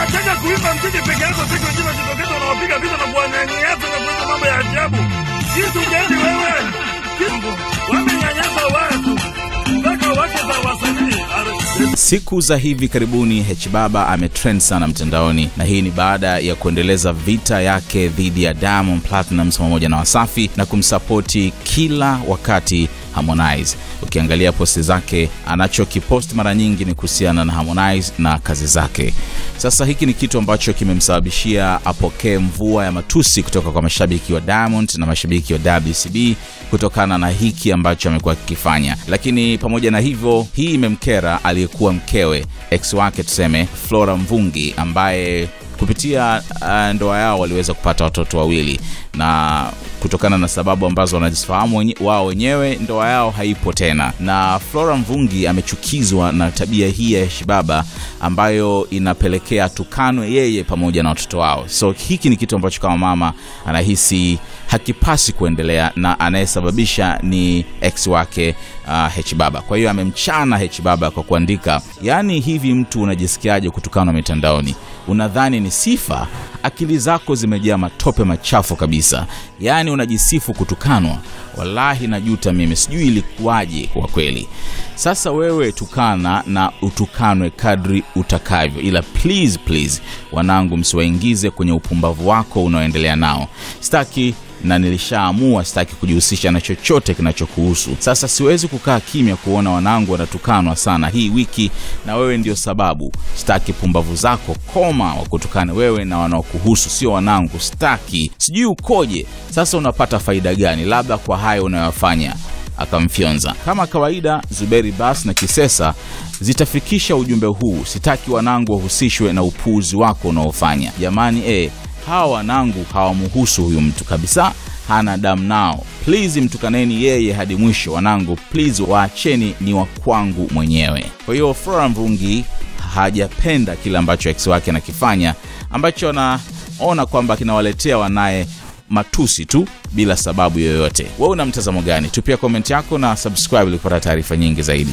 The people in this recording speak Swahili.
usije peke yako siku nyingine jitokeza unawapiga vita na kuwanyanyasa na kuleta mambo ya ajabu. Kitu gani wewe? Wamenyanyasa watu mpaka wake za wasanii. Siku za hivi karibuni Hbaba ametrend sana mtandaoni, na hii ni baada ya kuendeleza vita yake dhidi ya Diamond Platnumz pamoja na Wasafi na kumsapoti kila wakati Harmonize. Ukiangalia posti zake, anachokipost mara nyingi ni kuhusiana na Harmonize na kazi zake. Sasa hiki ni kitu ambacho kimemsababishia apokee mvua ya matusi kutoka kwa mashabiki wa Diamond na mashabiki wa WCB kutokana na hiki ambacho amekuwa akikifanya. Lakini pamoja na hivyo, hii imemkera aliyekuwa mkewe, ex wake tuseme, Flora Mvungi ambaye kupitia uh, ndoa yao waliweza kupata watoto wawili na kutokana na sababu ambazo wanazifahamu wao wenyewe ndoa yao haipo tena. Na flora mvungi amechukizwa na tabia hii ya shibaba ambayo inapelekea tukanwe yeye pamoja na watoto wao. So hiki ni kitu ambacho kama mama anahisi hakipasi kuendelea na anayesababisha ni ex wake uh, hbaba. Kwa hiyo amemchana hbaba kwa kuandika yaani hivi mtu unajisikiaje kutukanwa mitandaoni? Unadhani ni sifa akili zako zimejaa matope machafu kabisa. Yaani unajisifu kutukanwa wallahi najuta mimi sijui ilikuwaje kwa kweli. Sasa wewe tukana na utukanwe kadri utakavyo ila please please wanangu msiwaingize kwenye upumbavu wako unaoendelea nao. Staki na nilishaamua sitaki kujihusisha na chochote kinachokuhusu. Sasa siwezi kukaa kimya kuona wanangu wanatukanwa sana hii wiki na wewe ndio sababu. Sitaki pumbavu zako koma wakutukane wewe na wanaokuhusu sio wanangu staki sijui ukoje sasa unapata faida gani? Labda kwa hayo unayofanya akamfyonza. Kama kawaida zuberi bas na kisesa zitafikisha ujumbe huu. Sitaki wanangu wahusishwe na upuuzi wako unaofanya. Jamani e, hawa wanangu hawamuhusu huyu mtu kabisa. Hana damu nao. Please mtukaneni yeye hadi mwisho. Wanangu please waacheni ni wa kwangu mwenyewe. Kwa hiyo fora mvungi hajapenda kile ambacho ex wake anakifanya ambacho anaona kwamba kinawaletea wanaye matusi tu bila sababu yoyote. Wewe una mtazamo gani? Tupia komenti yako na subscribe ili kupata taarifa nyingi zaidi